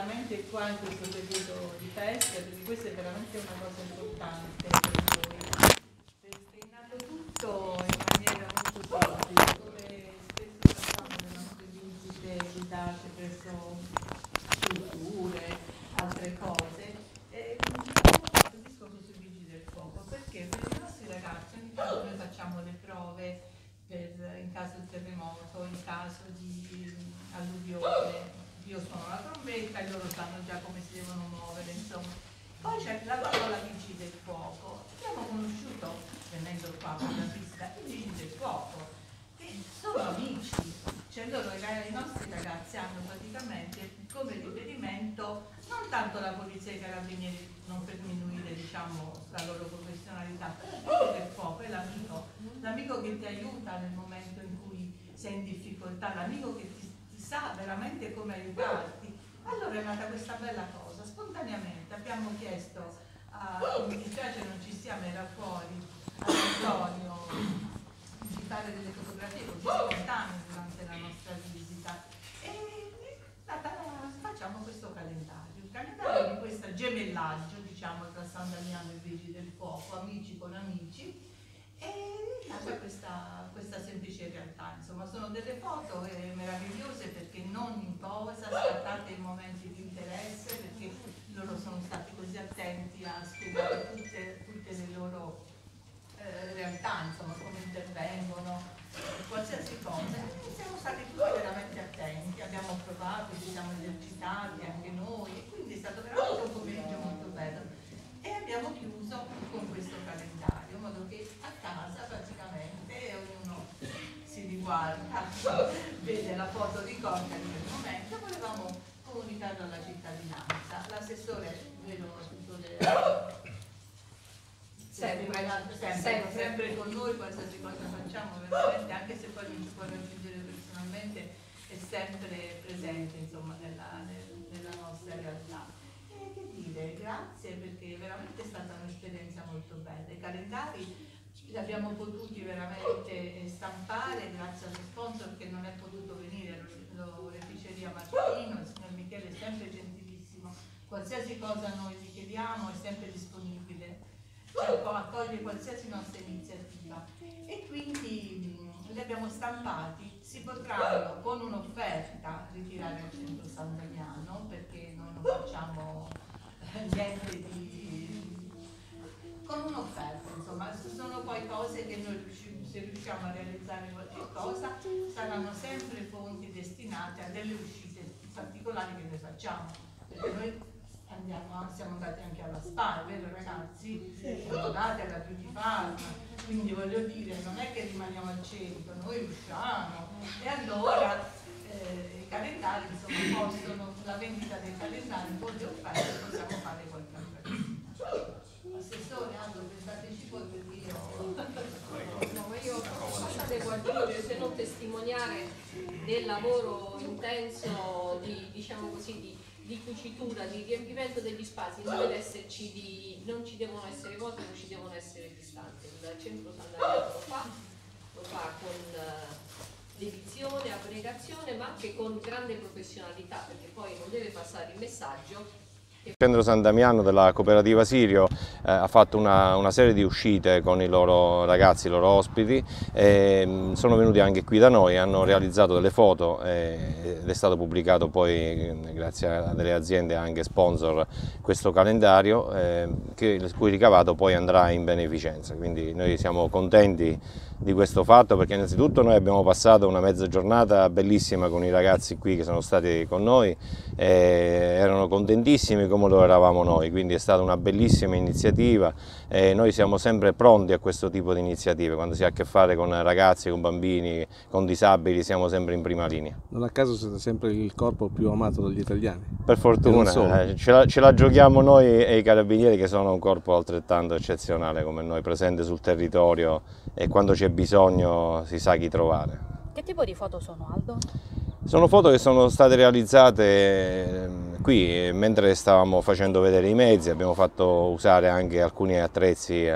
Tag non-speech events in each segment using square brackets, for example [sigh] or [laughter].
Veramente qua in questo periodo di festa, perché questa è veramente una cosa importante per noi, perché è nato tutto in maniera molto semplice, come spesso facciamo le nostre visite guidate presso strutture, altre cose. E questo discorso sui vigili del fuoco, perché per i nostri ragazzi ogni tanto noi facciamo le prove per, in caso di terremoto, in caso di alluvione io suono la trombetta e loro sanno già come si devono muovere, insomma. Poi c'è la parola vigili del fuoco. Abbiamo conosciuto, venendo qua con la pista, i vigili del fuoco, che sono amici, cioè loro, i nostri ragazzi hanno praticamente come riferimento non tanto la polizia e i carabinieri, non per diminuire diciamo, la loro professionalità, però il del fuoco è l'amico, l'amico che ti aiuta nel momento in cui sei in difficoltà, l'amico che sa veramente come aiutarti. Allora è nata questa bella cosa, spontaneamente abbiamo chiesto a, mi dispiace non ci siamo, era fuori, a Antonio di fare delle fotografie così spontanee durante la nostra visita e stata, facciamo questo calendario, il calendario di questo gemellaggio diciamo tra San Damiano e Vigili del Fuoco, amici con amici e nasce questa, questa, semplice realtà. Insomma, sono delle foto eh, meravigliose perché non in posa, scattate in momenti di interesse, perché loro sono stati così attenti a spiegare tutte, tutte le loro eh, realtà, insomma, come intervengono, qualsiasi cosa. E siamo stati tutti veramente attenti, abbiamo provato, ci siamo esercitati anche noi, quindi è stato veramente un pomeriggio molto bello. E abbiamo chiuso con questo calendario, in modo che a casa praticamente ognuno si riguarda, [laughs] vede la foto, ricorda di quel momento, volevamo comunicarlo alla cittadinanza. L'assessore, vedo sempre, sempre, sempre, sempre con noi, qualsiasi cosa facciamo, veramente, anche se poi non ci può raggiungere personalmente, è sempre presente insomma, nella, nella nostra realtà dire grazie perché veramente è stata un'esperienza molto bella. I calendari li abbiamo potuti veramente stampare grazie allo sponsor che non è potuto venire, l'oreficeria Martino, il signor Michele è sempre gentilissimo, qualsiasi cosa noi gli chiediamo è sempre disponibile, cioè, accoglie qualsiasi nostra iniziativa. E quindi li abbiamo stampati, si potranno con un'offerta ritirare al centro San Damiano perché noi non facciamo niente di... con un'offerta, insomma, sono poi cose che noi se riusciamo a realizzare qualche cosa saranno sempre fonti destinate a delle uscite particolari che noi facciamo, perché noi andiamo, siamo andati anche alla spa, vero ragazzi? Siamo andati alla beauty farm, quindi voglio dire, non è che rimaniamo al centro, noi usciamo e allora eh, i calendari insomma, possono, la vendita dei calendari le offerte possiamo fare qualche altra cosa. Assessore, Aldo, pensateci poi perché io... No, ma io cosa devo aggiungere se non testimoniare del lavoro intenso di, diciamo così, di, di cucitura, di riempimento degli spazi, non, di, non ci devono essere cose, non ci devono essere distanze. Il centro San Damiano lo fa, lo fa con dedizione, abnegazione, ma anche con grande professionalità, perché poi non deve passare il messaggio centro San Damiano della cooperativa Sirio eh, ha fatto una, una, serie di uscite con i loro ragazzi, i loro ospiti e mm, sono venuti anche qui da noi, hanno realizzato delle foto eh, ed è stato pubblicato poi grazie a delle aziende anche sponsor questo calendario eh, il cui ricavato poi andrà in beneficenza, quindi noi siamo contenti di questo fatto perché innanzitutto noi abbiamo passato una mezza giornata bellissima con i ragazzi qui che sono stati con noi, erano contentissimi come lo eravamo noi, quindi è stata una bellissima iniziativa e noi siamo sempre pronti a questo tipo di iniziative, quando si ha a che fare con ragazzi, con bambini, con disabili, siamo sempre in prima linea. Non a caso siete sempre il corpo più amato dagli italiani? Per fortuna, eh, ce, la, ce la giochiamo noi e i carabinieri che sono un corpo altrettanto eccezionale come noi, presente sul territorio e quando c'è bisogno si sa chi trovare. Che tipo di foto sono Aldo? Sono foto che sono state realizzate ehm, qui mentre stavamo facendo vedere i mezzi, abbiamo fatto usare anche alcuni attrezzi, eh,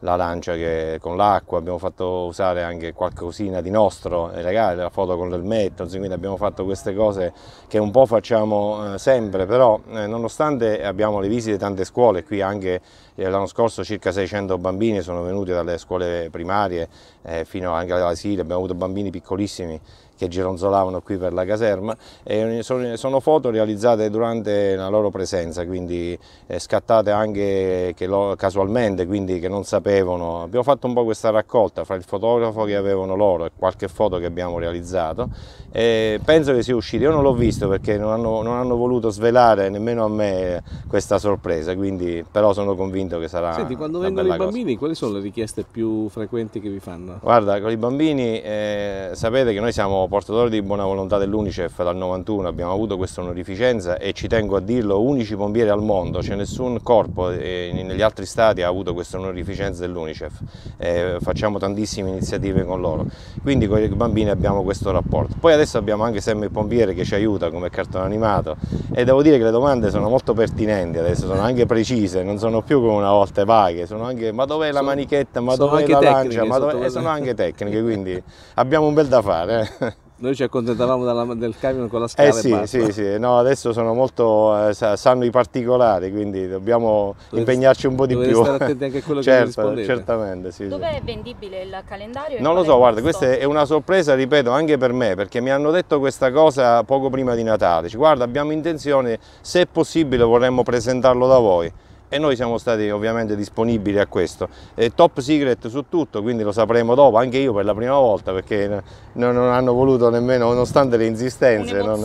la lancia che, con l'acqua, abbiamo fatto usare anche qualcosina di nostro, eh, ragazzi, la foto con l'elmetto, quindi abbiamo fatto queste cose che un po' facciamo eh, sempre, però nonostante abbiamo le visite di tante scuole, qui anche l'anno scorso circa 600 bambini sono venuti dalle scuole primarie eh, fino anche all'asilo, abbiamo avuto bambini piccolissimi che gironzolavano qui per la caserma e sono, foto realizzate durante la loro presenza, quindi eh, scattate anche lo, casualmente, quindi che non sapevano. Abbiamo fatto un po' questa raccolta fra il fotografo che avevano loro e qualche foto che abbiamo realizzato e penso che sia uscito. Io non l'ho visto perché non hanno, non hanno, voluto svelare nemmeno a me questa sorpresa, quindi, però sono convinto che sarà Senti, quando vengono i bambini, cosa. quali sono le richieste più frequenti che vi fanno? Guarda, con i bambini eh, sapete che noi siamo portatore di buona volontà dell'Unicef dal 91, abbiamo avuto questa onorificenza e ci tengo a dirlo, unici pompieri al mondo, c'è nessun corpo eh, negli altri stati ha avuto questa onorificenza dell'Unicef, eh, facciamo tantissime iniziative con loro, quindi con i bambini abbiamo questo rapporto. Poi adesso abbiamo anche sempre il pompiere che ci aiuta come cartone animato e devo dire che le domande sono molto pertinenti adesso, sono anche precise, non sono più come una volta vaghe, sono anche ma dov'è la manichetta, ma dov'è la lancia, ma dov'è... sono anche tecniche, quindi abbiamo un bel da fare. Eh. Noi ci accontentavamo della, del camion con la scala eh sì, sì, sì, no, adesso sono molto, eh, sanno i particolari, quindi dobbiamo dovete, impegnarci un po' di più. stare attenti anche a quello certo, che rispondete. Certamente, sì. Dove è vendibile il calendario? Non lo so, guarda, questa è una sorpresa, ripeto, anche per me, perché mi hanno detto questa cosa poco prima di Natale. Dice, guarda, abbiamo intenzione, se è possibile vorremmo presentarlo da voi e noi siamo stati ovviamente disponibili a questo. È top secret su tutto, quindi lo sapremo dopo, anche io per la prima volta perché non, non hanno voluto nemmeno, nonostante le insistenze. Non...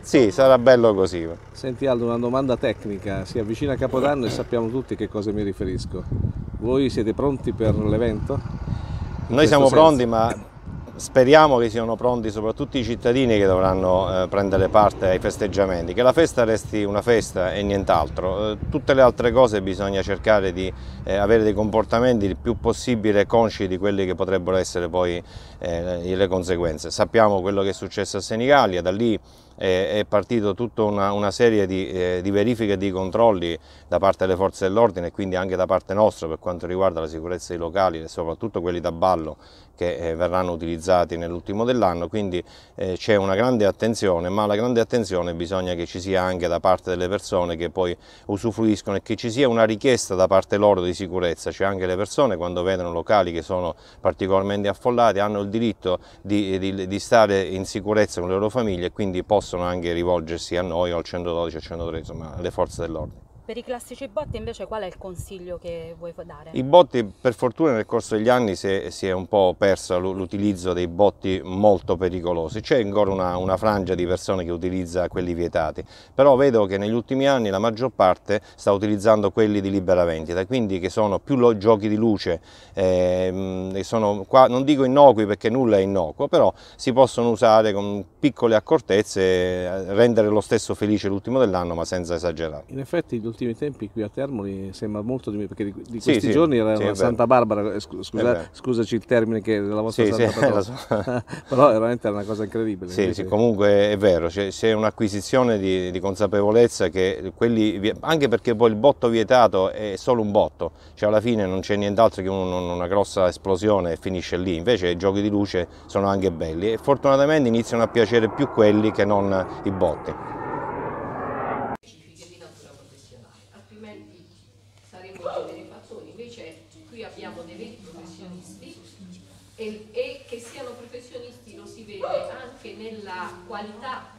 Sì, sarà bello così. Senti Aldo, una domanda tecnica, si avvicina Capodanno e sappiamo tutti che cosa mi riferisco. Voi siete pronti per l'evento? Noi siamo senso? pronti ma Speriamo che siano pronti soprattutto i cittadini che dovranno eh, prendere parte ai festeggiamenti, che la festa resti una festa e nient'altro. Eh, tutte le altre cose bisogna cercare di eh, avere dei comportamenti il più possibile consci di quelli che potrebbero essere poi eh, le conseguenze. Sappiamo quello che è successo a Senigallia, da lì è partito tutta una, una serie di, eh, di, verifiche e di controlli da parte delle forze dell'ordine e quindi anche da parte nostra per quanto riguarda la sicurezza dei locali e soprattutto quelli da ballo che eh, verranno utilizzati nell'ultimo dell'anno, quindi eh, c'è una grande attenzione, ma la grande attenzione bisogna che ci sia anche da parte delle persone che poi usufruiscono e che ci sia una richiesta da parte loro di sicurezza, cioè anche le persone quando vedono locali che sono particolarmente affollati hanno il diritto di, di, di stare in sicurezza con le loro famiglie e quindi possono anche rivolgersi a noi o al 112 al 113, insomma alle forze dell'ordine. Per i classici botti invece qual è il consiglio che vuoi dare? I botti per fortuna nel corso degli anni si è, si è un po' perso l'utilizzo dei botti molto pericolosi, c'è ancora una, una, frangia di persone che utilizza quelli vietati, però vedo che negli ultimi anni la maggior parte sta utilizzando quelli di libera vendita, quindi che sono più giochi di luce, eh, sono qua, non dico innocui perché nulla è innocuo, però si possono usare con piccole accortezze, eh, rendere lo stesso felice l'ultimo dell'anno ma senza esagerare. In effetti gli ultimi tempi qui a Termoli sembra molto di me, perché di, di questi sì, giorni era sì, Santa Barbara, eh, scusa, scusaci il termine che è della vostra sì, Santa [laughs] sì, [laughs] però veramente è una cosa incredibile. Sì, sì comunque è vero, c'è, un'acquisizione di, di, consapevolezza che quelli, anche perché poi il botto vietato è solo un botto, cioè alla fine non c'è nient'altro che un, una grossa esplosione e finisce lì, invece i giochi di luce sono anche belli e fortunatamente iniziano a piacere più quelli che non i botti. E, e che siano professionisti lo si vede anche nella qualità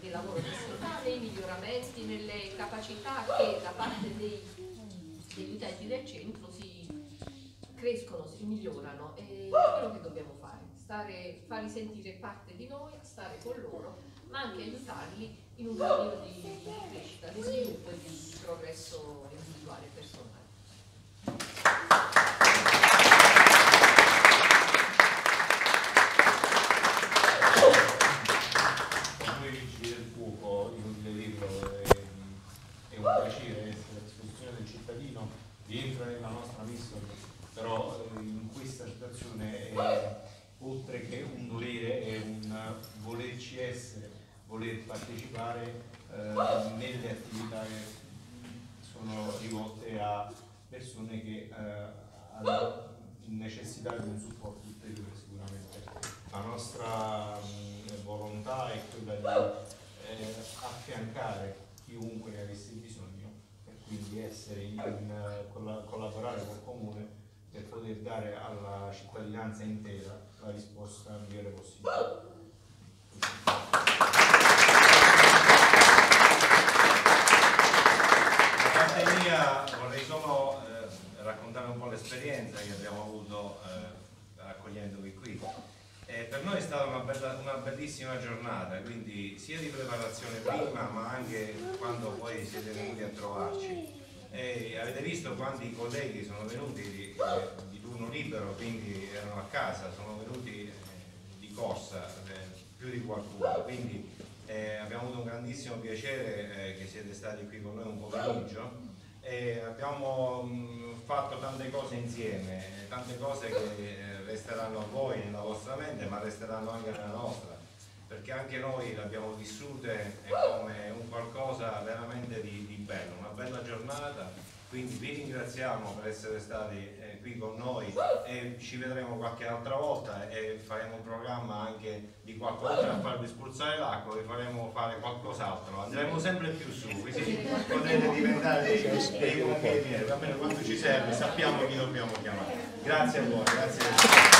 del lavoro che si fa, nei miglioramenti, nelle capacità che da parte dei, degli utenti del centro si crescono, si migliorano. E quello che dobbiamo fare, stare, farli sentire parte di noi, stare con loro, ma anche aiutarli in un cammino di crescita, di sviluppo e di progresso individuale e personale. Rientra nella nostra missione, però eh, in questa situazione è, oltre che un dovere è un volerci essere, voler partecipare eh, nelle attività che sono rivolte a persone che eh, alla necessità di un supporto ulteriore sicuramente. La nostra mh, volontà è quella di eh, affiancare chiunque ne avesse bisogno e quindi essere in, in collaborare col comune per poter dare alla cittadinanza intera la risposta migliore possibile. Mia vorrei solo eh, raccontare un po' l'esperienza che abbiamo avuto eh, accogliendovi qui. Eh, per noi è stata una, bella, una, bellissima giornata, quindi sia di preparazione prima ma anche quando poi siete venuti a trovarci. E avete visto quanti colleghi sono venuti di, eh, di turno libero, quindi erano a casa, sono venuti eh, di corsa, eh, più di qualcuno. Quindi, abbiamo avuto un grandissimo piacere che siete stati qui con noi un pomeriggio. E abbiamo mh, fatto tante cose insieme, tante cose che eh, resteranno a voi nella vostra mente ma resteranno anche nella nostra. Perché anche noi le abbiamo vissute come un qualcosa veramente di, di bello, una bella giornata quindi vi ringraziamo per essere stati eh, qui con noi e ci vedremo qualche altra volta e faremo un programma anche di qualche oltre a farvi spruzzare l'acqua vi faremo fare qualcos'altro. Andremo sempre più su così potrete diventare dei, dei va bene? Quando ci serve sappiamo chi dobbiamo chiamare. Grazie a voi grazie